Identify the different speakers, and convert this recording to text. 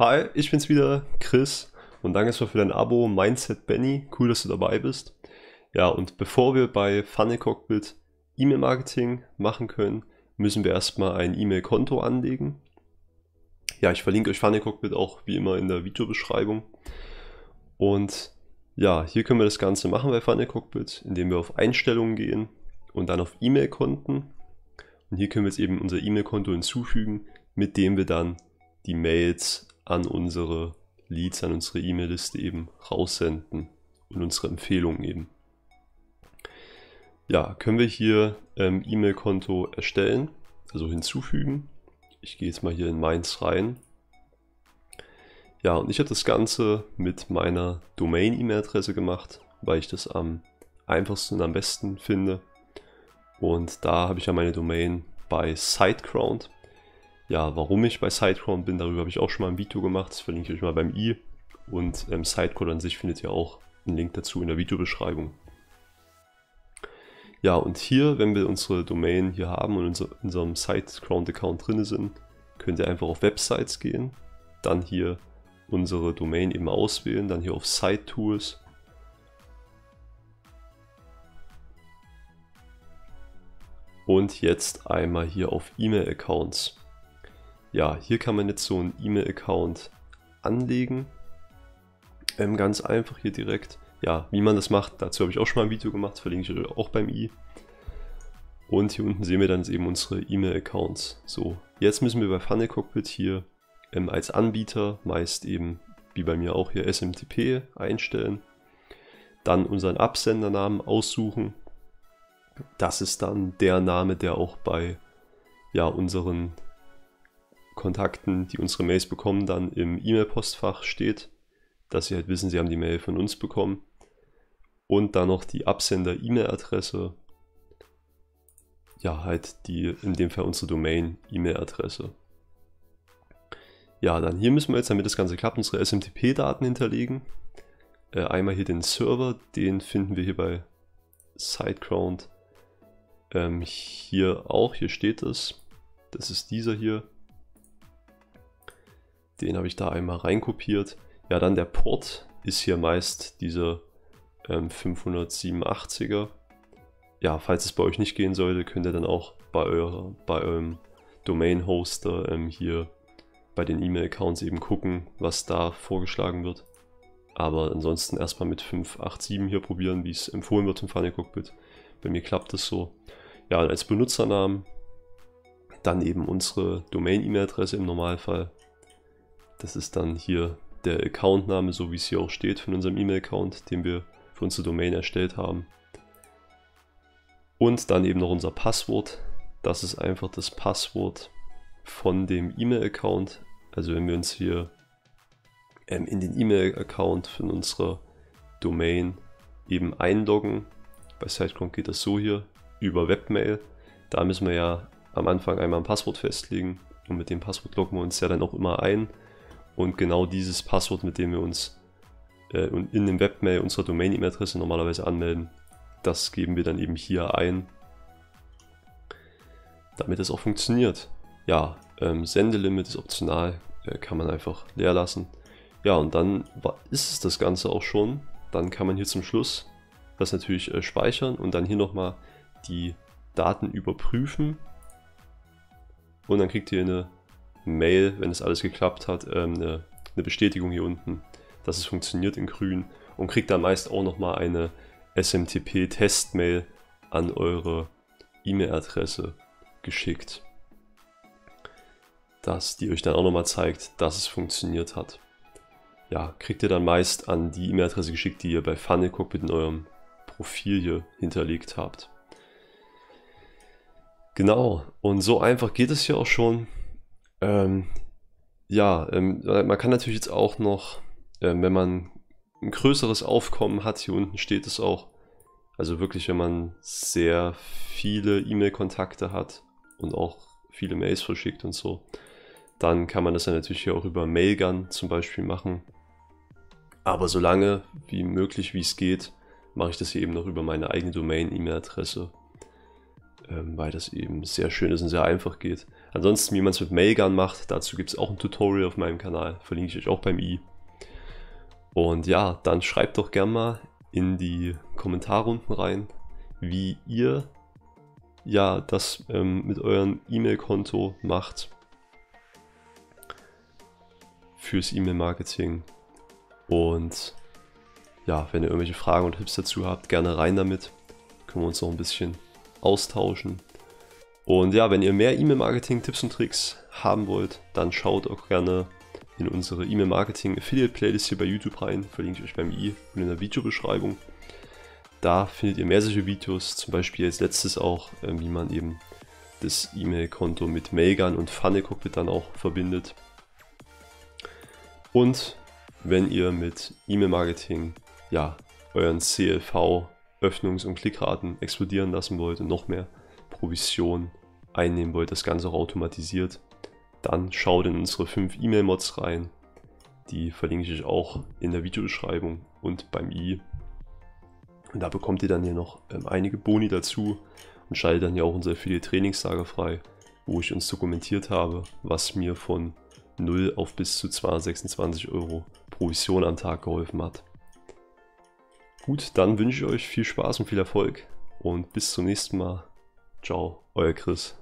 Speaker 1: Hi, ich bin's wieder, Chris und danke erstmal für dein Abo Mindset Benny. Cool, dass du dabei bist. Ja, und bevor wir bei Funnel Cockpit E-Mail-Marketing machen können, müssen wir erstmal ein E-Mail-Konto anlegen. Ja, ich verlinke euch Funnel Cockpit auch wie immer in der Videobeschreibung. Und ja, hier können wir das Ganze machen bei Funnel Cockpit, indem wir auf Einstellungen gehen und dann auf E-Mail-Konten. Und hier können wir jetzt eben unser E-Mail-Konto hinzufügen, mit dem wir dann die Mails an unsere Leads, an unsere E-Mail-Liste eben raussenden und unsere Empfehlungen eben. Ja, können wir hier ähm, E-Mail-Konto erstellen, also hinzufügen. Ich gehe jetzt mal hier in Mainz rein. Ja, und ich habe das Ganze mit meiner Domain-E-Mail-Adresse gemacht, weil ich das am einfachsten und am besten finde. Und da habe ich ja meine Domain bei SiteGround. Ja, warum ich bei SiteGround bin, darüber habe ich auch schon mal ein Video gemacht. Das verlinke ich euch mal beim i. Und ähm, SiteCode an sich findet ihr auch einen Link dazu in der Videobeschreibung. Ja, und hier, wenn wir unsere Domain hier haben und in unserem SiteGround-Account drin sind, könnt ihr einfach auf Websites gehen, dann hier unsere Domain eben auswählen, dann hier auf Site Tools Und jetzt einmal hier auf E-Mail-Accounts. Ja, hier kann man jetzt so einen E-Mail-Account anlegen. Ähm, ganz einfach hier direkt. Ja, wie man das macht, dazu habe ich auch schon mal ein Video gemacht, verlinke ich auch beim i. Und hier unten sehen wir dann eben unsere E-Mail-Accounts. So, jetzt müssen wir bei Funnel Cockpit hier ähm, als Anbieter meist eben, wie bei mir auch hier, SMTP einstellen. Dann unseren Absendernamen aussuchen das ist dann der Name, der auch bei ja, unseren Kontakten, die unsere Mails bekommen, dann im E-Mail-Postfach steht, dass sie halt wissen, sie haben die Mail von uns bekommen. Und dann noch die Absender-E-Mail-Adresse. Ja, halt die, in dem Fall unsere Domain-E-Mail-Adresse. Ja, dann hier müssen wir jetzt, damit das Ganze klappt, unsere SMTP-Daten hinterlegen. Äh, einmal hier den Server, den finden wir hier bei SiteGround ähm, hier auch, hier steht es. Das ist dieser hier. Den habe ich da einmal reinkopiert. Ja, dann der Port ist hier meist dieser ähm, 587er. Ja, falls es bei euch nicht gehen sollte, könnt ihr dann auch bei, eurer, bei eurem Domain-Hoster ähm, hier bei den E-Mail-Accounts eben gucken, was da vorgeschlagen wird. Aber ansonsten erstmal mit 587 hier probieren, wie es empfohlen wird im Funny Cockpit. Bei mir klappt es so. Ja, und als Benutzernamen dann eben unsere Domain-E-Mail-Adresse im Normalfall. Das ist dann hier der Accountname, so wie es hier auch steht von unserem E-Mail-Account, den wir für unsere Domain erstellt haben. Und dann eben noch unser Passwort. Das ist einfach das Passwort von dem E-Mail-Account. Also wenn wir uns hier ähm, in den E-Mail-Account von unserer Domain eben einloggen, bei SiteGround geht das so hier, über Webmail. Da müssen wir ja am Anfang einmal ein Passwort festlegen und mit dem Passwort loggen wir uns ja dann auch immer ein. Und genau dieses Passwort, mit dem wir uns äh, in dem Webmail unserer Domain-E-Mail-Adresse normalerweise anmelden, das geben wir dann eben hier ein, damit es auch funktioniert. Ja, ähm, Sendelimit ist optional, äh, kann man einfach leer lassen. Ja, und dann ist es das Ganze auch schon. Dann kann man hier zum Schluss das natürlich äh, speichern und dann hier nochmal die Daten überprüfen und dann kriegt ihr eine Mail, wenn es alles geklappt hat, ähm, eine, eine Bestätigung hier unten, dass es funktioniert in grün und kriegt dann meist auch nochmal eine SMTP-Testmail an eure E-Mail-Adresse geschickt, dass die euch dann auch nochmal zeigt, dass es funktioniert hat. Ja, kriegt ihr dann meist an die E-Mail-Adresse geschickt, die ihr bei Funnel Cockpit in eurem Profil hier hinterlegt habt. Genau, und so einfach geht es ja auch schon. Ähm, ja, ähm, man kann natürlich jetzt auch noch, ähm, wenn man ein größeres Aufkommen hat, hier unten steht es auch, also wirklich, wenn man sehr viele E-Mail-Kontakte hat und auch viele Mails verschickt und so, dann kann man das ja natürlich hier auch über Mailgun zum Beispiel machen. Aber solange wie möglich, wie es geht, mache ich das hier eben noch über meine eigene Domain-E-Mail-Adresse ähm, weil das eben sehr schön ist und sehr einfach geht. Ansonsten, wie man es mit Mailgun macht, dazu gibt es auch ein Tutorial auf meinem Kanal, verlinke ich euch auch beim i. Und ja, dann schreibt doch gerne mal in die Kommentare unten rein, wie ihr ja das ähm, mit eurem E-Mail-Konto macht fürs E-Mail-Marketing. Und ja, wenn ihr irgendwelche Fragen und Tipps dazu habt, gerne rein damit. Können wir uns noch ein bisschen austauschen. Und ja, wenn ihr mehr E-Mail-Marketing-Tipps und Tricks haben wollt, dann schaut auch gerne in unsere E-Mail-Marketing-Affiliate-Playlist hier bei YouTube rein. Verlinke ich euch beim i und in der Videobeschreibung. Da findet ihr mehr solche Videos, zum Beispiel als letztes auch, äh, wie man eben das E-Mail-Konto mit Mailgun und Funnel Cockpit dann auch verbindet. Und wenn ihr mit E-Mail-Marketing ja, euren CLV, Öffnungs- und Klickraten explodieren lassen wollt und noch mehr Provision einnehmen wollt, das Ganze auch automatisiert, dann schaut in unsere 5 E-Mail-Mods rein. Die verlinke ich euch auch in der Videobeschreibung und beim i. Und da bekommt ihr dann hier noch ähm, einige Boni dazu und schaltet dann ja auch unser Affiliate-Trainingslager frei, wo ich uns dokumentiert habe, was mir von 0 auf bis zu 226 Euro Provision am Tag geholfen hat. Gut, dann wünsche ich euch viel Spaß und viel Erfolg und bis zum nächsten Mal. Ciao, euer Chris.